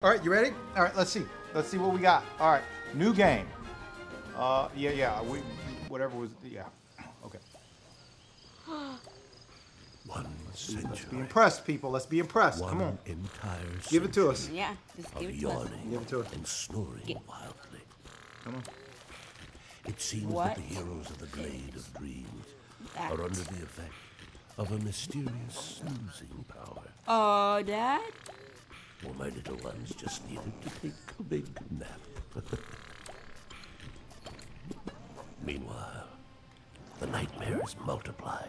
All right, you ready? All right, let's see. Let's see what we got. All right, new game. Uh, yeah, yeah. We, whatever was, yeah. Okay. One Let's century. be impressed, people. Let's be impressed. One Come on. entire Give it to us. Yeah, just of give it to us. Give it to us. and snoring Yeah. wildly. Come on. It seems What? that the heroes of the Glade of Dreams That. are under the effect of a mysterious snoozing power. Oh, Dad? Well, my little ones just needed to take a big nap. Meanwhile, the nightmares multiplied.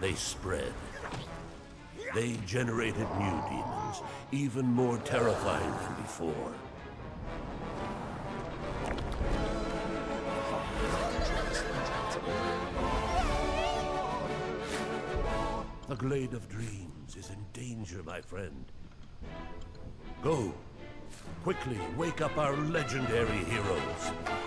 They spread. They generated new demons, even more terrifying than before. The Glade of Dreams is in danger, my friend. Go. Quickly wake up our legendary heroes.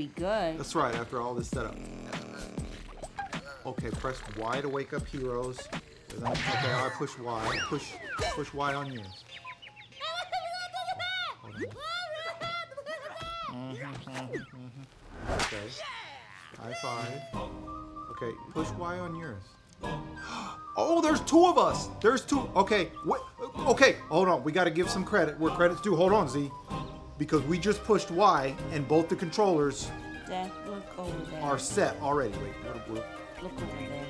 Be good. That's right. After all this setup. Okay, press Y to wake up heroes. Then- Okay, I push Y. Push push Y on yours. Okay. High five. Okay, push Y on yours. Oh, there's two of us. There's two. Okay, wait. Okay, hold on. We got to give some credit where credit's due. Hold on, Z, because we just pushed Y and both the controllers Dad, look over there. are set already. Wait, what, what, Look over there.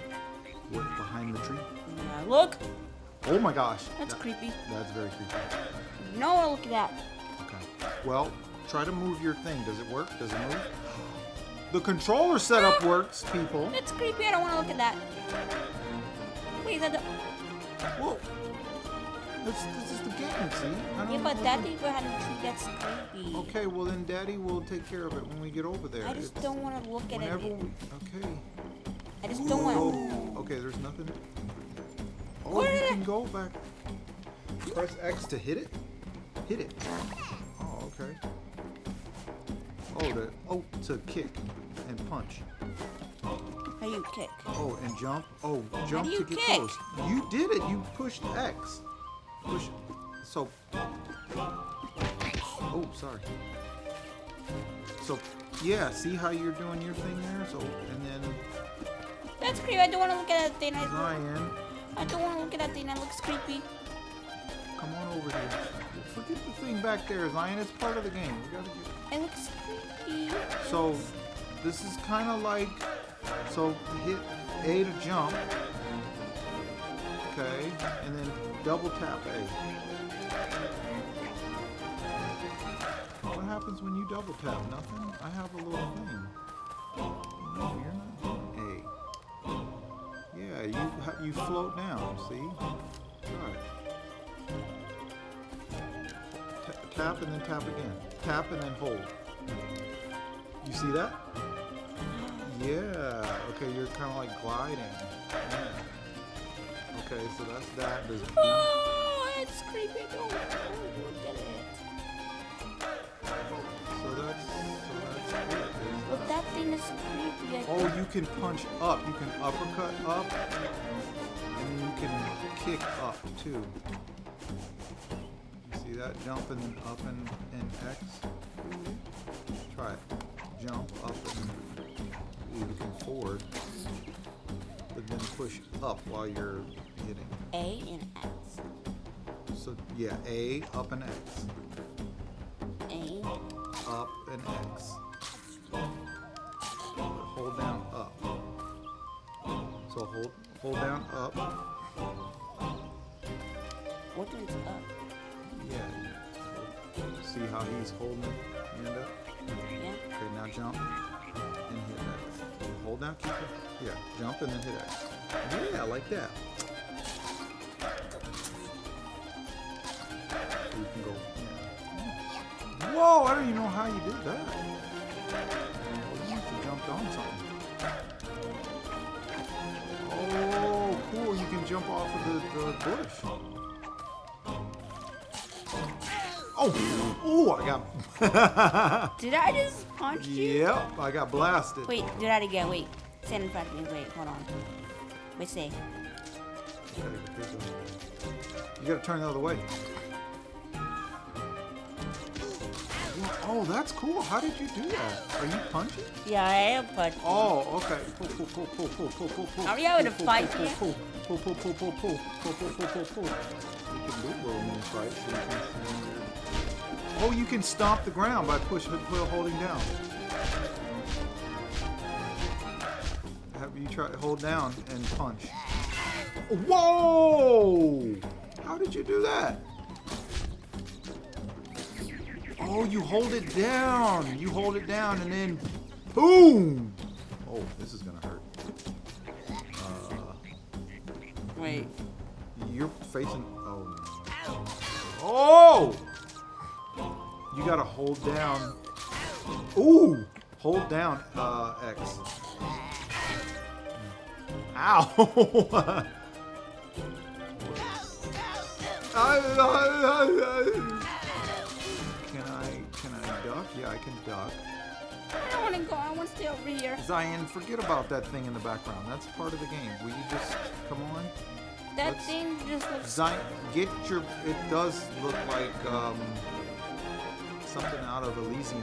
what behind the tree? Yeah, look. Oh my gosh. That's That- creepy. That's very creepy. No, look at that. Okay. Well, try to move your thing. Does it work? Does it move? The controller setup works, people. It's creepy. I don't want to look at that. Wait, is that the... Whoa. This, this is the game, see? I don't Yeah, but what that the- thing behind the tree, that's creepy. Okay, well then Daddy will take care of it when we get over there. I just It's- don't want to look at Whenever it. we, okay. I just don't want Oh, okay, there's nothing. Oh, you can go back. Press X to hit it. Hit it. Oh, okay. Oh, to oh to kick and punch. How you kick? Oh, and jump. Oh, jump to get kick? close. You did it. You pushed X. Push. So. Oh, sorry. So, yeah. See how you're doing your thing there. So, and then That's creepy. I don't want to look at that thing. I, Zion, I don't want to look at that thing. That looks creepy. come on over here. Forget the thing back there, Zion. It's part of the game. We gotta get. It looks creepy. So, this is kind of like. So, hit A to jump. Okay, and then double tap A. What happens when you double tap? Nothing? I have a little thing. No, you're not A. Yeah, you you float down, see? Right. Ta- tap and then tap again. Tap and then hold. You see that? Yeah. Okay, you're kind of like gliding. Yeah. Okay, so that's that. There's Oh, it's creepy. Don't look at it. So that's so that's it. But that. that thing is creepy. I Oh, you can punch up. You can uppercut up, and you can kick up too. You see that? Jump and up and, and X. Mm-hmm. Try it. Jump up and can forward, but then push up while you're hitting. A and X. So yeah, A up and X, A. up and X. Hold down up. So hold hold down up. What is up? Yeah. See how he's holding? Hand up. Yeah. Okay, now jump and hit X. Hold down, keep it. Yeah, jump and then hit X. Yeah, like that. We can go. Yeah. Whoa! I don't even know how you did that. Oh, you jumped on something. Oh, cool! You can jump off of the, the bush. Oh! Oh! I got. Did I just punch you? yep! I got blasted. Wait, do that again. Wait. Stand in front of me. Wait, hold on. Wait, say. Okay, You gotta turn the other way. Oh, that's cool. How did you do that? Are you punching? Yeah, I am punching. Oh, okay. Pull, pull, pull, pull, pull, pull, pull, pull. Are we having a Pull, fight pull, here? Pull, pull, pull, pull, pull, pull, pull, pull, pull, pull, pull. You can do little mini fights. so you can- Oh, you can stomp the ground by push, pull, holding down. Have you try hold down and punch? Whoa! How did you do that? Oh, you hold it down. You hold it down and then boom. Oh, this is gonna hurt. Uh, Wait. you're facing. Oh. no. Oh! You gotta hold down. Ooh! Hold down uh, X. Ow! Yeah, I can duck. I don't want to go. I want to stay over here. Zion, forget about that thing in the background. That's part of the game. Will you just come on? That Let's- thing just looks. Zion, get your. It does look like um, something out of Elysium.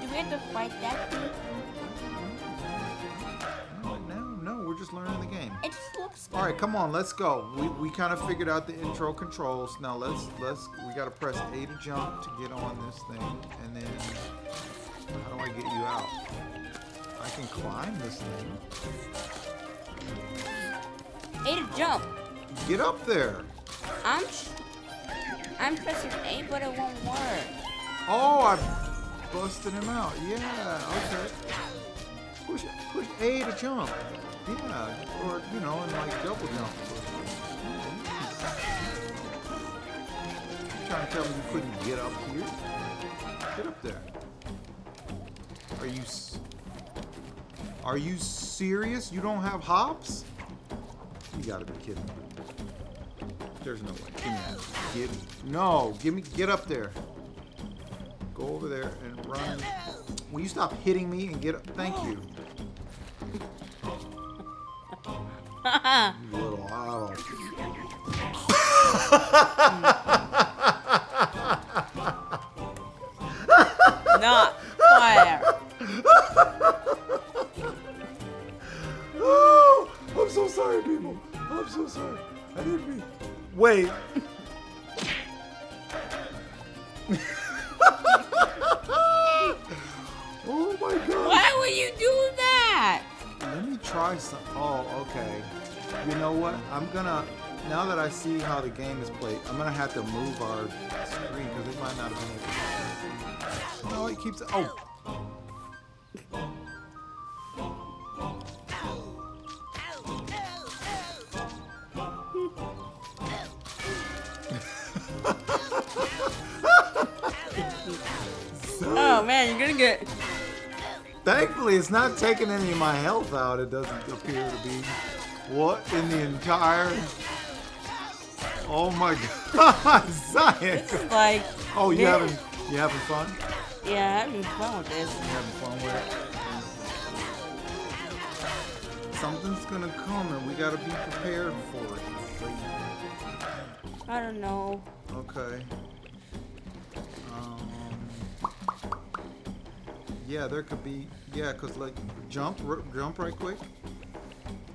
Do we have to fight that thing? Just learning the game. It just looks. All right, come on, let's go. We, we kind of figured out the intro controls. Now let's let's we gotta press A to jump to get on this thing, and then how do I get you out? I can climb this thing. A to jump. Get up there. I'm. I'm pressing A, but it won't work. Oh, I busted him out. Yeah, okay. Push push A to jump. Yeah, or you know, and like double jump. You trying to tell me you couldn't get up here? Get up there. Are you Are you serious? You don't have hops? You gotta be kidding me. There's no way. Give me that. Give no. Give me. Get up there. Go over there and run. Will you stop hitting me and get up? Thank you. little owl. man, you're gonna get. Thankfully, it's not taking any of my health out. It doesn't appear to be. What in the entire? Oh my God, Zion! This is like. Oh, you having you having fun? Yeah, I'm having fun with this. You having fun with it? Something's gonna come, and we gotta be prepared for it. I don't know. Okay. Um, yeah, there could be. Yeah, cause like jump, jump right quick.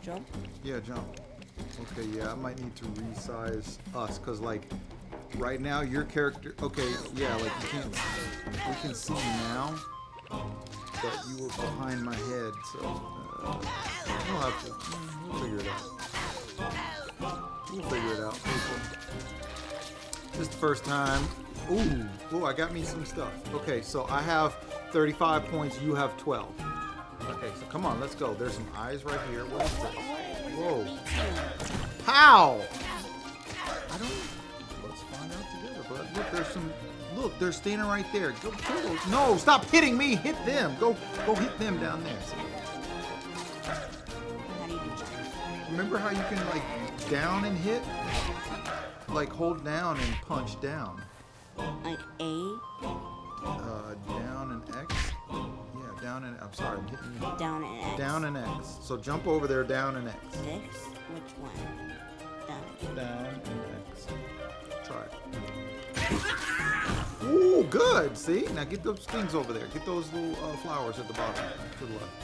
Jump. Yeah, jump. Okay, yeah, I might need to resize us, cause like right now your character. Okay, yeah, like you can't. We can see you now, but you were behind my head, so uh, we'll have to. We'll figure it out. We'll figure it out. people. This is the first time. Ooh, ooh, I got me some stuff. Okay, so I have 35 points. You have 12. Okay, so come on, let's go. There's some eyes right here. What is this? Whoa. Pow! I don't. Let's find out together, bud. look, there's some. Look, they're standing right there. Go kill those. No, stop hitting me. Hit them. Go, go hit them down there. How? Remember how you can like down and hit? Like hold down and punch down. Like A, Uh, down and X. Yeah, down and I'm sorry, I'm hitting you. down and X. Down and X. So jump over there, down and X. X? Which one? Down. Down and X. Try it. Ooh, good. See? Now get those things over there. Get those little uh, flowers at the bottom to the left.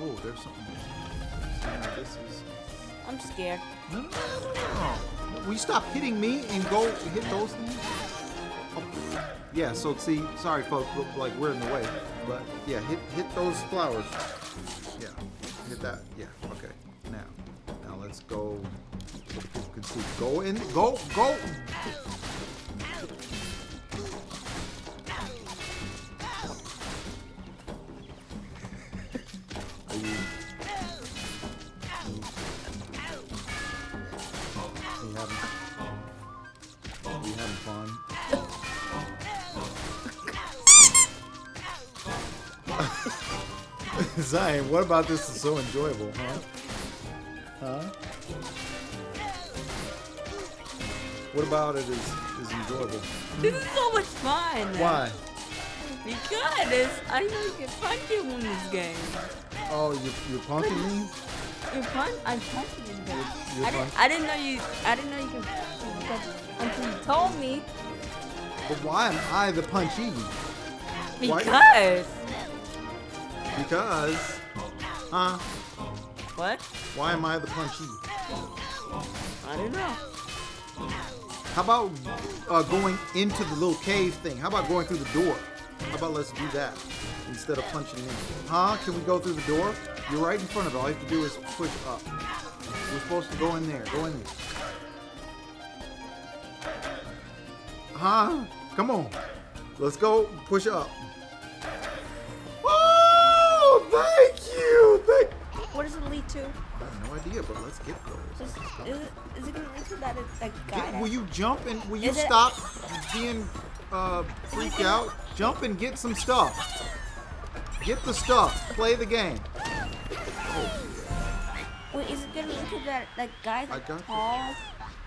Oh, there's something. Now this is. I'm scared. No, no, no, no. Will you stop hitting me and go hit those things? Yeah, so see, sorry folks, look like we're in the way. But yeah, hit hit those flowers. Yeah, hit that. Yeah, okay. Now, now let's go. People can see. Go in. Go, go. What about this is so enjoyable, huh? Huh? What about it is, is enjoyable? This is so much fun. Why? Because I know you can punch him in this game. Oh, you, you're punking me? You punch, I'm punching in this game. You're I didn't, I didn't know you, I didn't know you can punch until you told me. But why am I the punchy? Why- Because. Huh? What? Why am I the punchy? I don't know. How about uh, going into the little cave thing? How about going through the door? How about let's do that instead of punching in? Huh? Can we go through the door? You're right in front of it. All you have to do is push up. We're supposed to go in there. Go in there. Huh? Come on. Let's go. Push up. Thank you. Thank. What does it lead to? I have no idea, but let's get those. Just, is it, is it gonna lead to that, that guy? Get- will you jump and will you Is it- stop being uh, freaked out? Jump and get some stuff. Get the stuff. Play the game. Wait, is it gonna lead to that, that guy I that got you.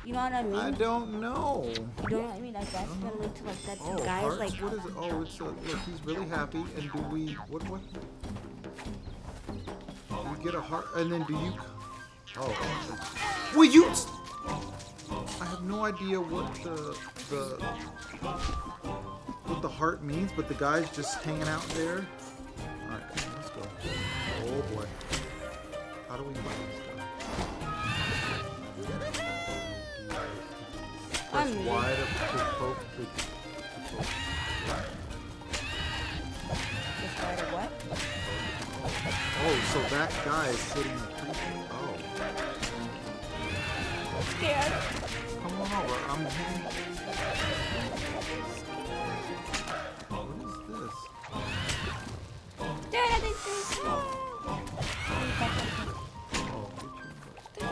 You know what I mean? I don't know. You know what I mean? Like that's gonna lead to like that Oh, guy's hearts? like. what is it? Oh, it's a, look. He's really happy. And do we? What? What? Do we get a heart? And then do you? Oh. oh. Will you? s- I have no idea what the the what the heart means, but the guy's just hanging out there. All right, let's go. Oh boy. How do we find this guy? Press Y to, to poke the. Oh, so that guy is hitting the creature. Oh. Scared. Come on over. I'm hitting. What is this? Dad, I didn't think so. Oh,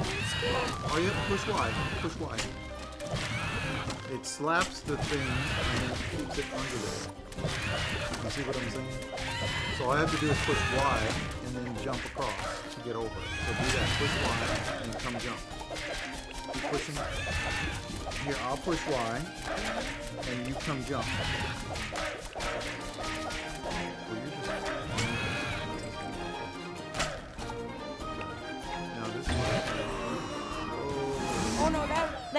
creature. Oh, yeah, push Y. Push Y. It slaps the thing and then keeps it under there. You see what I'm saying? So all I have to do is push Y and then jump across to get over it. So do that. Push Y and come jump. Keep pushing. Here, I'll push Y and you come jump. Now this is. Oh no,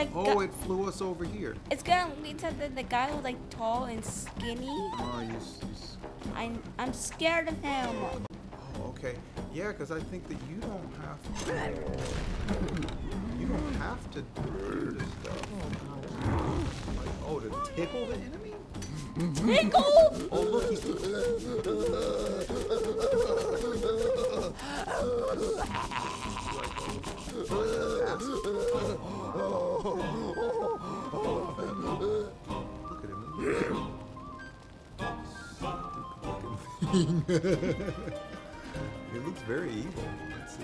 like. Oh, gu- it flew us over here. it's gonna lead to the, the guy who's like tall and skinny. Oh, you, s- you s- I'm I'm scared of him. oh, okay. Yeah, because I think that you don't have to. You don't have to do this stuff. Oh, like, oh, to tickle the enemy? Tickle! Oh, look, he's. Look at him. It looks very evil. Let's see.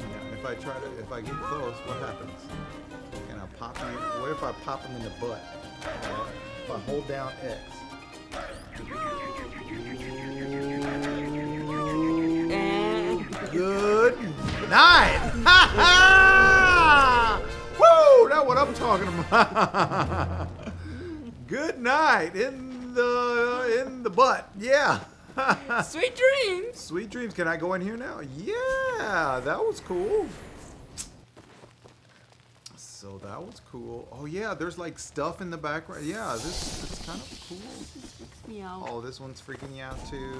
Yeah, if I try to, if I get close, what happens? Can I pop him? What if I pop him in the butt? Uh, if I hold down X. Good night. Ha ha! Woo! That's what I'm talking about. Good night in the in the butt. Yeah. sweet dreams. Sweet dreams. Can I go in here now? Yeah, that was cool. So that was cool. Oh yeah, there's like stuff in the background. Yeah, this is kind of cool. This freaks me out. Oh, this one's freaking you out too.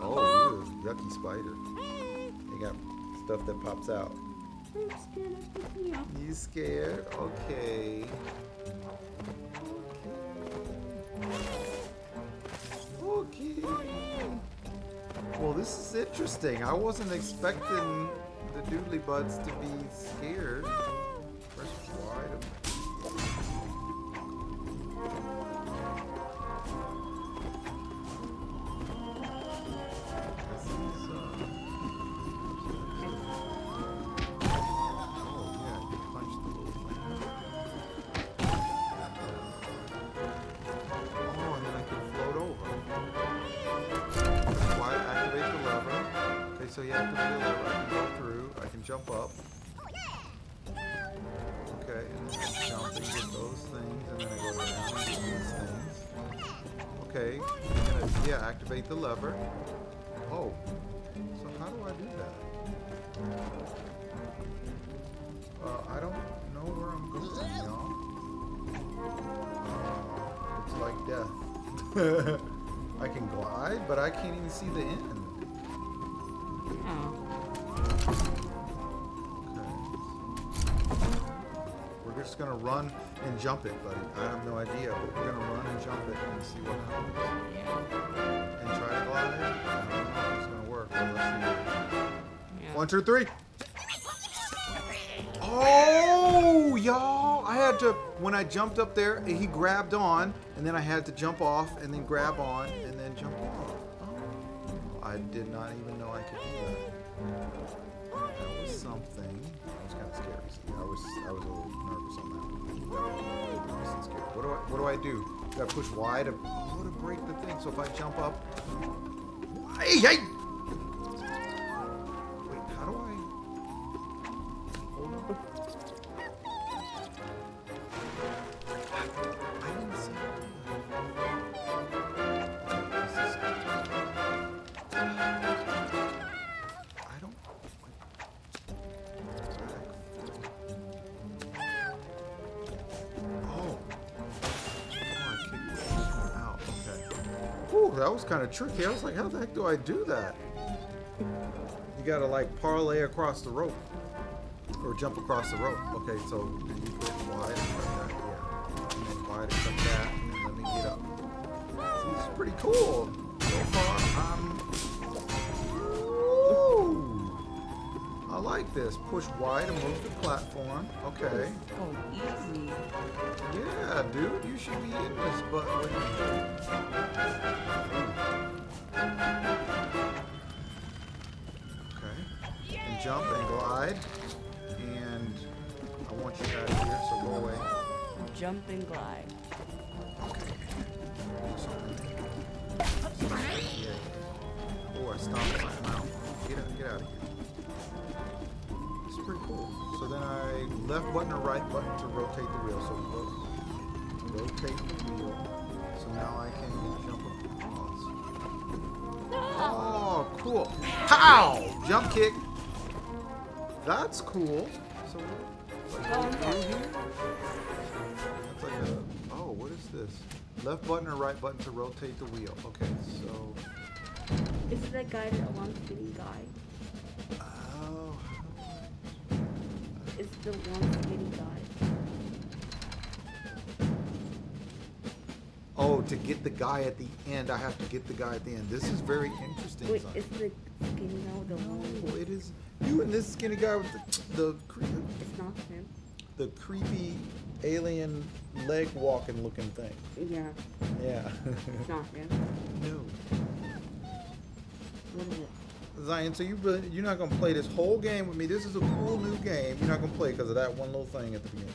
Oh, ew, yucky spider. You got stuff that pops out. I'm scared. Freaks me. You scared? Okay. Okay. Well, this is interesting. I wasn't expecting the doodly buds to be scared. Okay, gonna, yeah, activate the lever. Oh, so how do I do that? Uh, I don't know where I'm going, y'all. Uh, it's like death. I can glide, but I can't even see the end. Okay. We're just gonna run and jump it, buddy. I have no idea, but we're gonna run and jump it and see what happens. Yeah. And try to glide. I don't know if it's gonna work, but let's see. Yeah. One, two, three. Oh, y'all! I had to when I jumped up there, he grabbed on, and then I had to jump off, and then grab on, and then jump off. Oh, I did not even know I could do that. That was something. That was kind of scary. I was I was a little nervous on that one. What do I what do I do? Do I push Y to oh to break the thing? So if I jump up, hey hey. Was kind of tricky. I was like, how the heck do I do that? You gotta like parlay across the rope. Or jump across the rope. Okay, so you push wide and cut that? Yeah. And then Y to cut that. And let me get up. See, this is pretty cool. So far, I'm. Ooh. I like this. Push wide to move the platform. Okay. Oh, easy. Yeah, dude, you should be in this butt. Jump and glide. And I want you out of here, so go away. Jump and glide. Yeah. Oh, I stomped my mouth. Get out, get out of here. It's pretty cool. So then I left button or right button to rotate the wheel. So ro- rotate the wheel. So now I can jump across. Oh, cool. Pow! Jump kick. That's cool. So what? Go Like, in here? That's like a. Oh, what is this? Left button or right button to rotate the wheel. Okay, so. Is it that guy that one skinny guy? Oh. It's the one skinny guy. Oh, to get the guy at the end, I have to get the guy at the end. This is very interesting. Wait, is the skinny guy the one? No, it is you and this skinny guy with the the, cre- It's not him. the creepy alien leg walking looking thing. Yeah, Yeah. it's not him. no. What is it? Zion, so you really- you're not gonna play this whole game with me. This is a cool new game. You're not gonna play because of that one little thing at the beginning.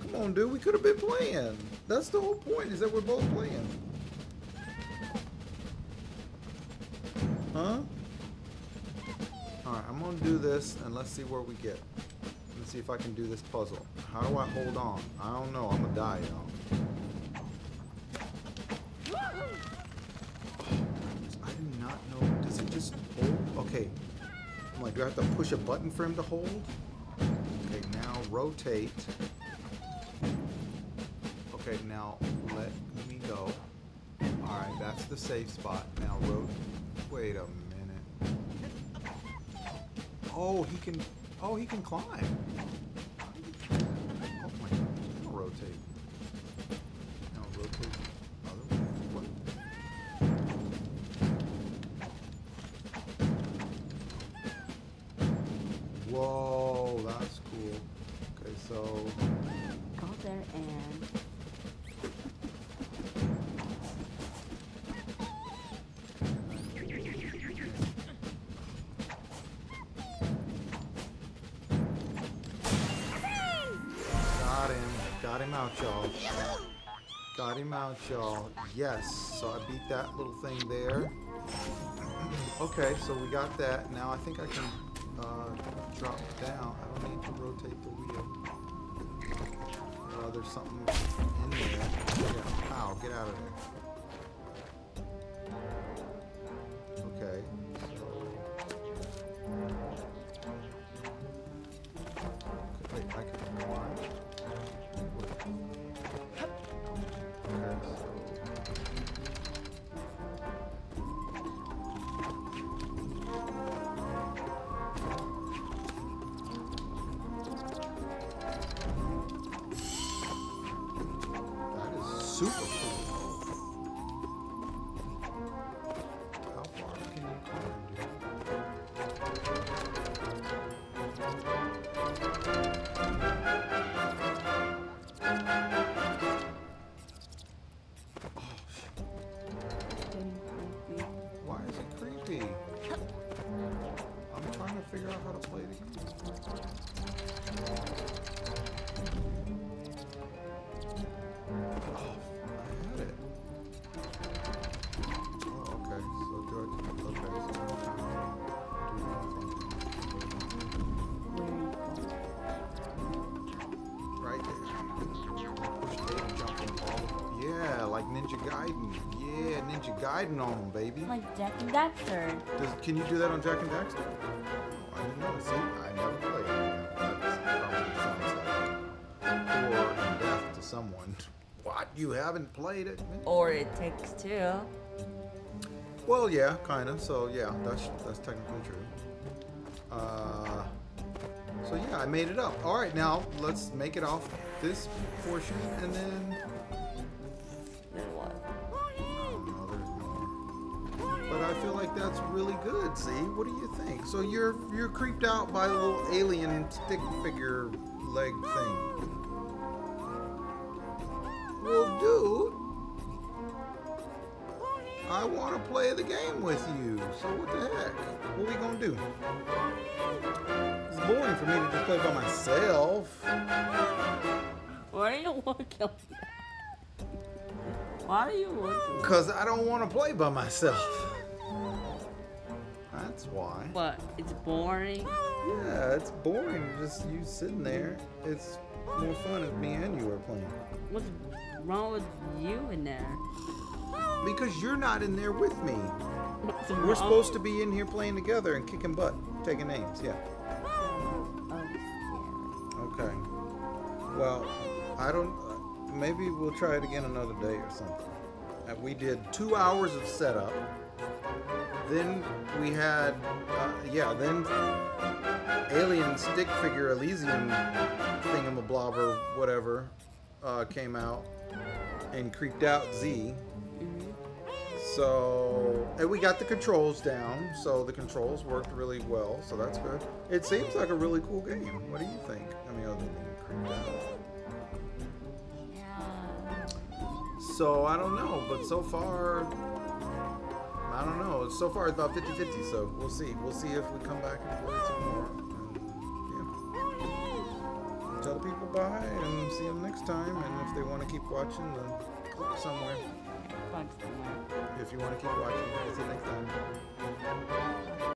Come on, dude. We could have been playing. That's the whole point. Is that we're both playing. Huh? Gonna do this and let's see where we get. Let's see if I can do this puzzle. How do I hold on? I don't know. I'm gonna die, y'all. I do not know. Does it just hold? Okay. I'm like, do I have to push a button for him to hold? Okay, now rotate. Okay, now let me go. Alright, that's the safe spot. Now rotate. Wait a minute. Oh, he can. Oh, he can climb. Oh my god. Now rotate. Him out, y'all. Got him out, y'all. Yes. So I beat that little thing there. Okay, so we got that. Now I think I can uh, drop down. I don't need to rotate the wheel. Uh, there's something in there. Yeah. Ow, get out of there. Super cool. Like Ninja Gaiden. Yeah, Ninja Gaiden on them, baby. Like Jak and Daxter. Does, can you do that on Jak and Daxter? Oh, I didn't know. See, I never played it. That sounds like death to someone. What? You haven't played it? Or it takes two. Well, yeah, kind of. So yeah, that's that's technically true. Uh, so yeah, I made it up. All right, now let's make it off this portion, and Then I feel like that's really good. See, what do you think? So you're you're creeped out by the little alien stick figure leg thing. Well, dude, I want to play the game with you. So what the heck? What are we gonna do? It's boring for me to just play by myself. Why do you want to kill me? Why do you want to? Cause I don't want to play by myself. That's why. What? It's boring. Yeah, it's boring. Just you sitting there. It's more fun if me and you are playing. What's wrong with you in there? Because you're not in there with me. What's We're wrong? supposed to be in here playing together and kicking butt, taking names. Yeah. Okay. Well, I don't. Maybe we'll try it again another day or something. Uh, we did two hours of setup. Then we had, uh, yeah, then Alien Stick Figure Elysium thingamablob or whatever uh, came out and creeped out Z. So, and we got the controls down, so the controls worked really well, so that's good. It seems like a really cool game. What do you think? I mean, other than creeped out. So I don't know, but so far, I don't know. So far, it's about 50-50, so we'll see. We'll see if we come back and play some more. Yeah. Tell the people bye and see them next time. And if they want to keep watching, then click somewhere. If you want to keep watching, see you next time.